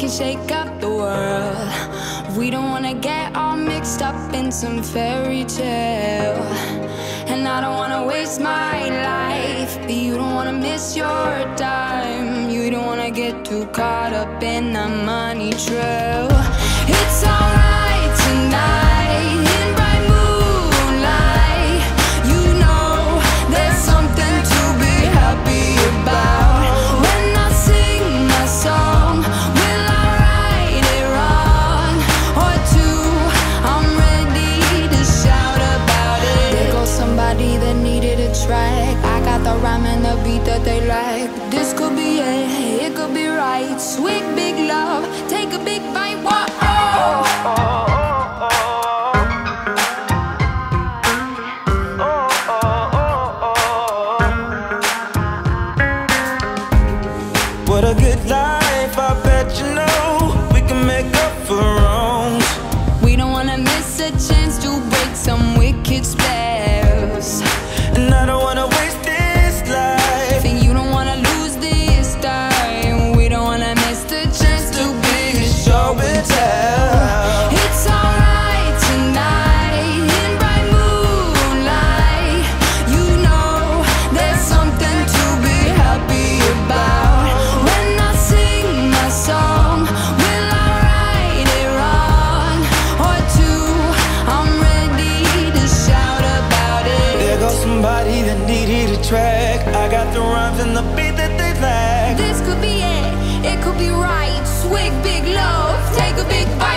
shake up the world. We don't wanna get all mixed up in some fairy tale. And I don't wanna waste my life, but you don't wanna miss your time. You don't wanna get too caught up in the money trail. This could be it, it could be right. Sweet big love, take a big bite. Whoa. What a good life, I bet track. I got the rhymes and the beat that they lack. This could be it, it could be right. Swig big love, take a big bite.